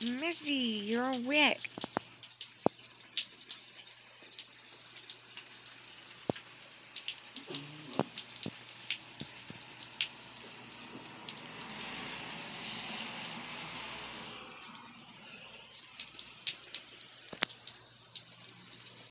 Missy, you're a wet.